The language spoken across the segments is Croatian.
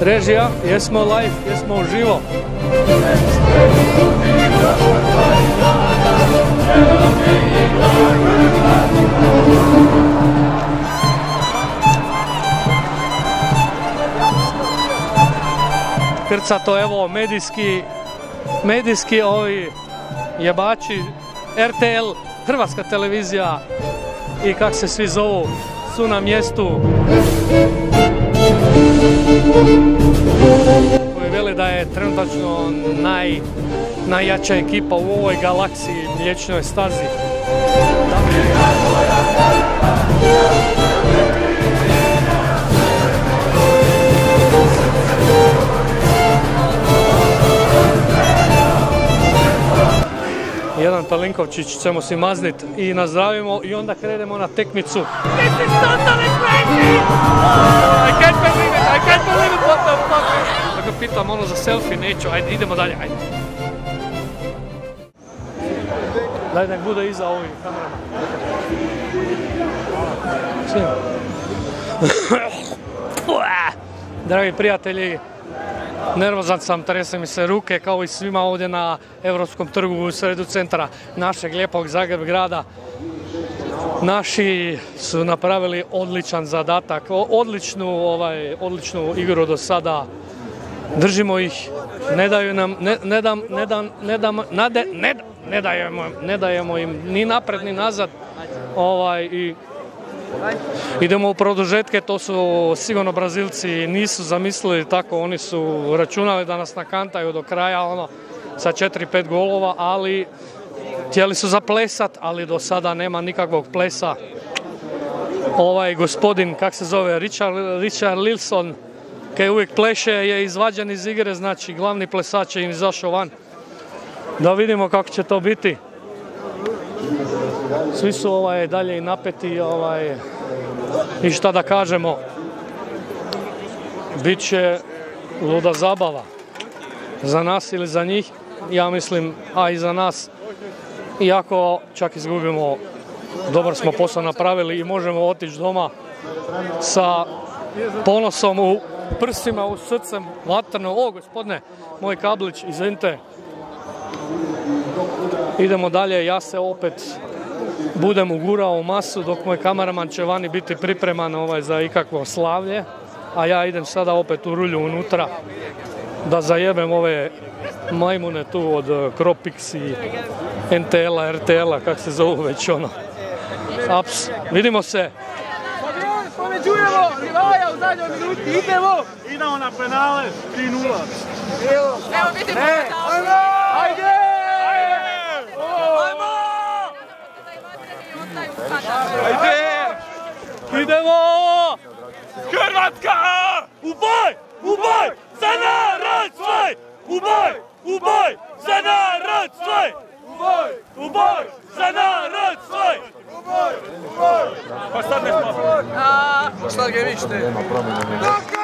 Režija, jesmo live, jesmo uživo. Krcato, evo, medijski, medijski ovi jebači, RTL, Hrvatska televizija i kak se svi zovu, su na mjestu koji veli da je trenutačno naj, najjača ekipa u ovoj galaksiji mliječnoj stazi. Jedan Talinkovčić ćemo si maznit i nazdravimo i onda krenemo na tekmicu. This is totally crazy! I can't believe it, I can't believe it, what the fuck! Da ga pitam ono za selfie, neću, ajde idemo dalje, ajde. Daj nek bude iza ovih kamerama. Dragi prijatelji, Nervozan sam, trese mi se ruke kao i svima ovdje na Europskom trgu u sredu centra našeg lijepog Zagreb grada. Naši su napravili odličan zadatak, odličnu, ovaj, odličnu igru do sada. Držimo ih, ne daju nam, ne, ne dam, ne dam, ne dam, ne, ne dajemo, ne dajemo im ni napred ni nazad. Ovaj, i Idemo u produžetke, to su sigurno Brazilci nisu zamislili tako, oni su računali da nas nakantaju do kraja ono sa 4-5 golova, ali htjeli su zaplesat, ali do sada nema nikakvog plesa. Ovaj gospodin, kak se zove, Richard, Richard Lilson, koji uvijek pleše, je izvađen iz igre, znači glavni plesač je im izašao van. Da vidimo kako će to biti. Svi su ovaj, dalje i napeti ovaj, i šta da kažemo. Biće luda zabava. Za nas ili za njih, ja mislim, a i za nas. Iako čak izgubimo, dobar smo posao napravili i možemo otići doma sa ponosom u prstima, u srcem, vatrno. O, gospodine, moj kablić, izvinite. Idemo dalje, ja se opet budem ugurao u masu dok moj kameraman će vani biti pripreman ovaj za ikakvo slavlje. A ja idem sada opet u rulju unutra da zajebem ove majmune tu od Kropix i NTL-a, RTL-a, kak se zovu već ono. Aps, vidimo se. Pomeđujemo Livaja u zadnjoj minuti, idemo! Idemo na penale, 3-0. Evo, vidimo! Ajde! Ajde! Idemo! Hrvatska! U boj! U boj! Za narod svoj! U boj! U boj! Za narod svoj! U boj! U boj! Za narod svoj! U boj! U boj! Pa sad ne smo. Šta ga vište? Prepovedani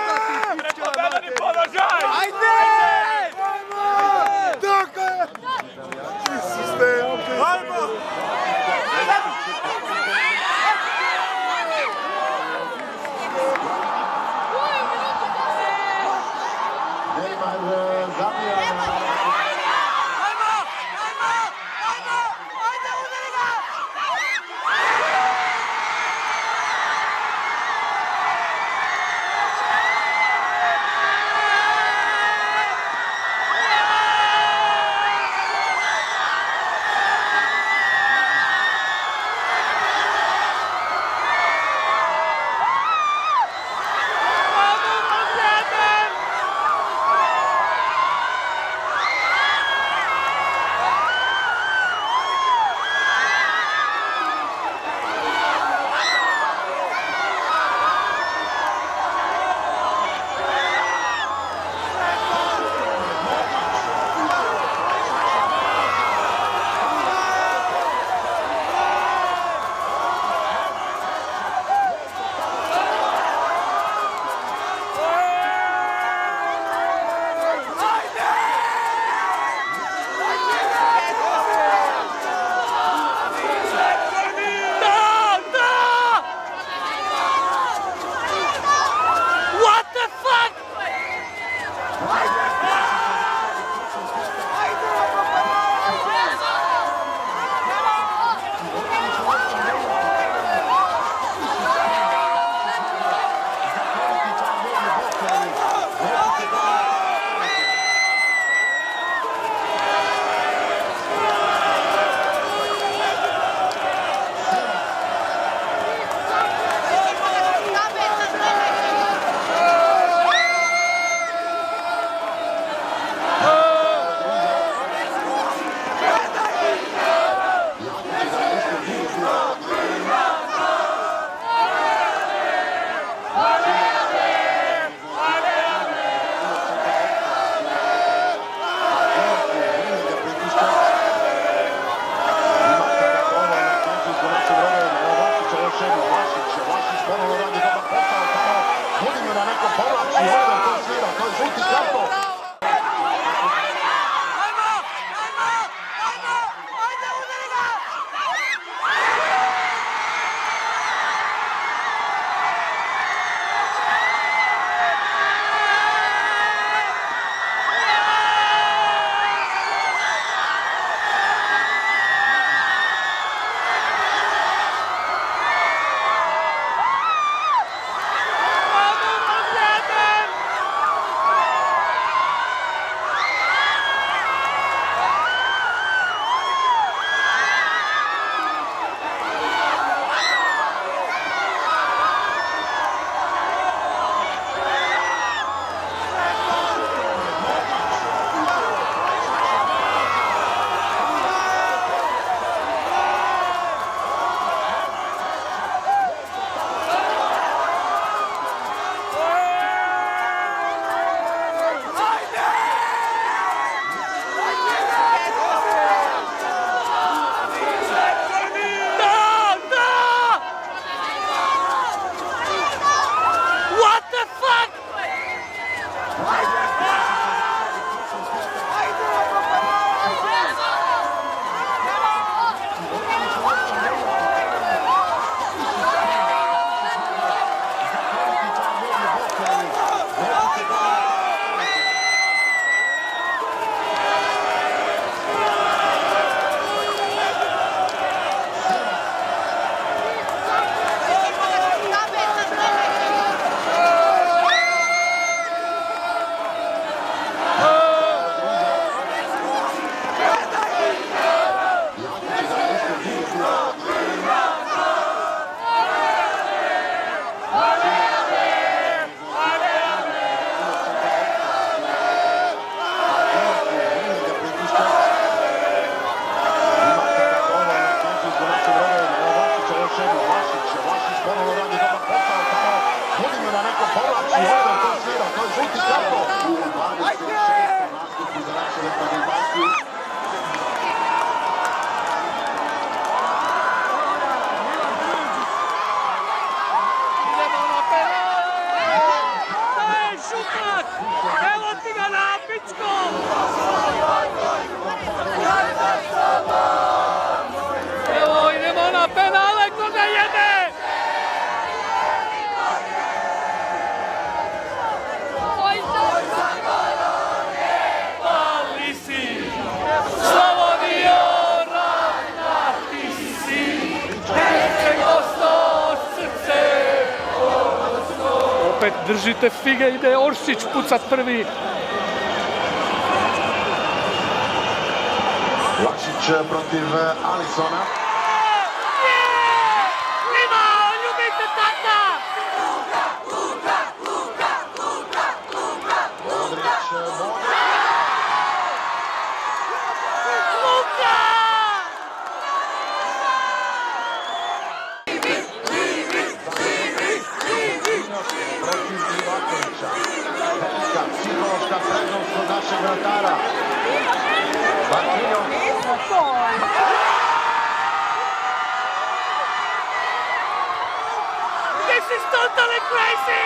držite fige, ide Oršić pucat prvi. Vlašić protiv Alisona. Psihološka prednost kod našeg vratara. Marquinhos. This is totally crazy!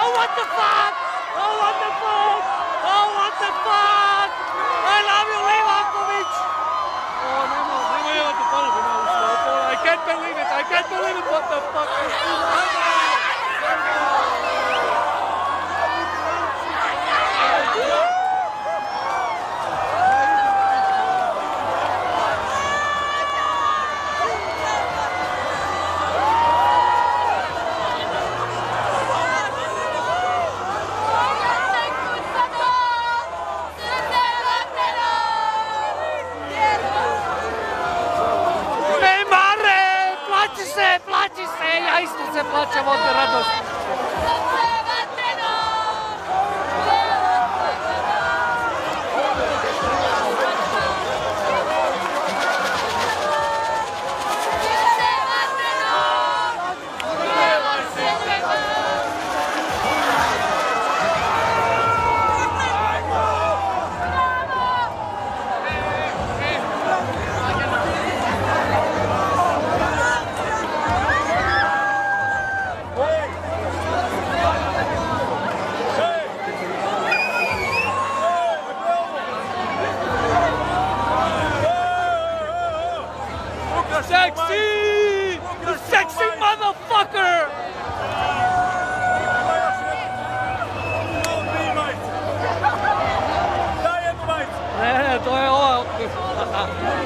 Oh, what the fuck? Oh, what the fuck? Oh, what the fuck? I love you, Livakovic! Oh, imati ponudu na. I can't believe it, I can't believe it, what the fuck? What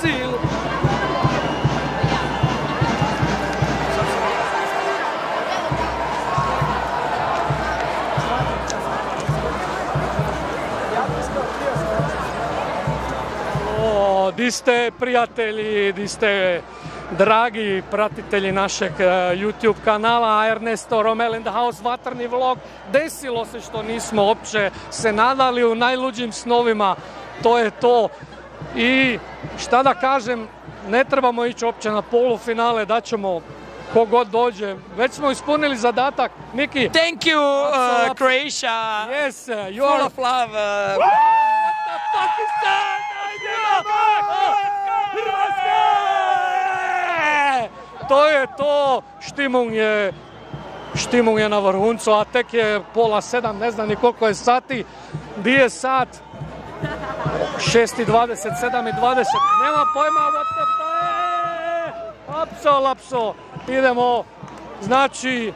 do Brasil. O, di ste prijatelji, di ste dragi pratitelji našeg eh, YouTube kanala Ernesto Romel in the House Vatrni vlog. Desilo se što nismo uopće se nadali u najluđim snovima. To je to. I šta da kažem, ne trebamo ići uopće na polufinale, da ćemo kogod dođe. Već smo ispunili zadatak. Miki, Thank you, uh, Croatia. yes, you Full are of love. Uh, Pakistan! To je to, Štimung je, Štimung je na vrhuncu, a tek je pola sedam, ne znam ni koliko je sati. Di je sat? 6 i 20, 7 i 20, nema pojma what the fuck! Up! lapso, lapso. Idemo, znači,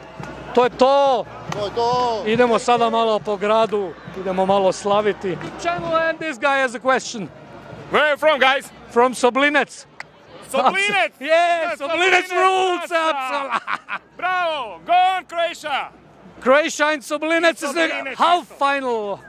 to je to. To je to. Idemo sada malo po gradu, idemo malo slaviti. Channel and this guy has a question. Where are you from, guys? From Soblinec. Soblinec! Yeah, Yes, Soblinec rules, absolutely. Bravo! Go on, Croatia! Croatia and Soblinec is the half isto.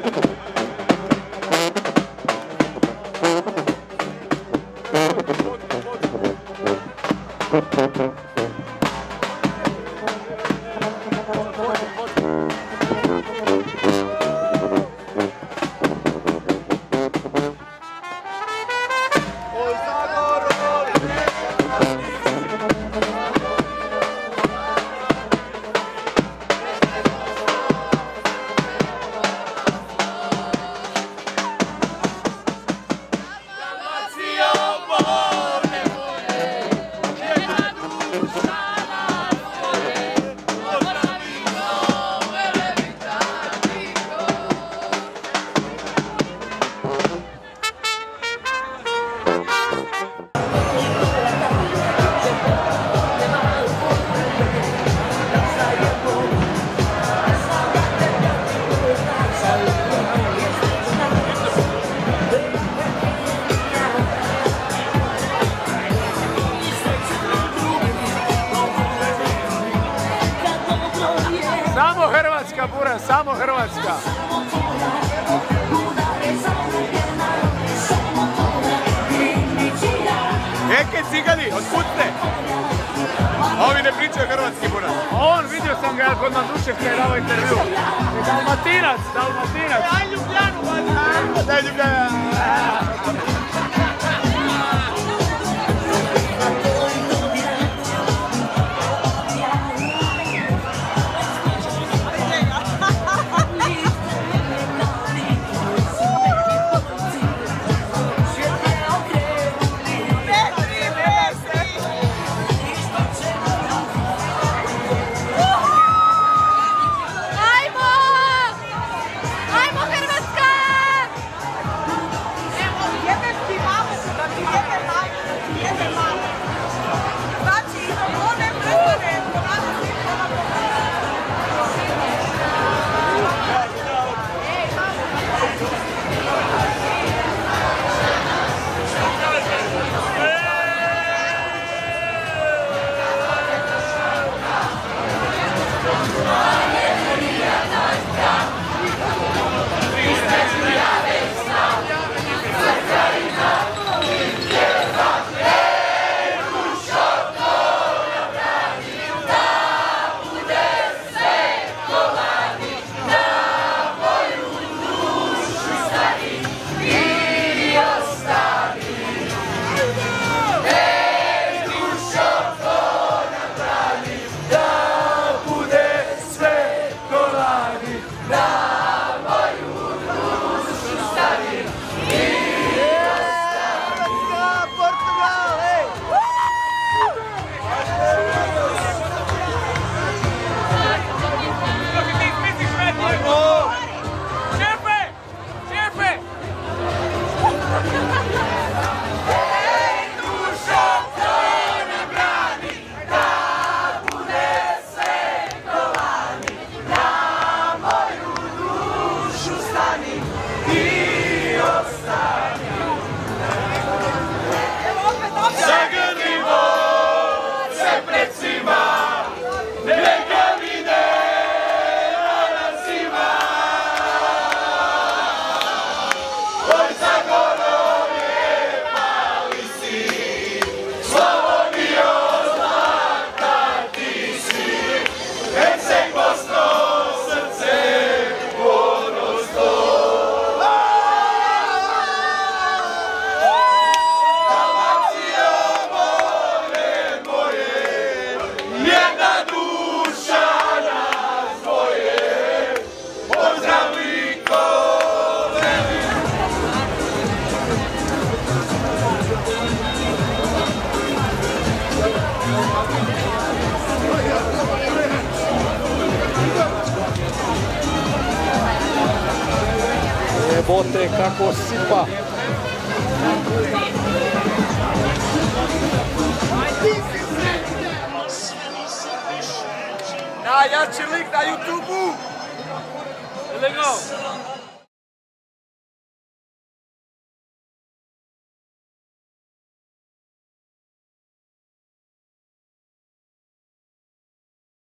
Final. Samo sam ga kod Mandušev kada je dao intervju. Dalmatinac, Dalmatinac. Daj Ljubljanu, Daj Ljubljanu. pra participar. Na ja ci link na YouTube'u. Legal.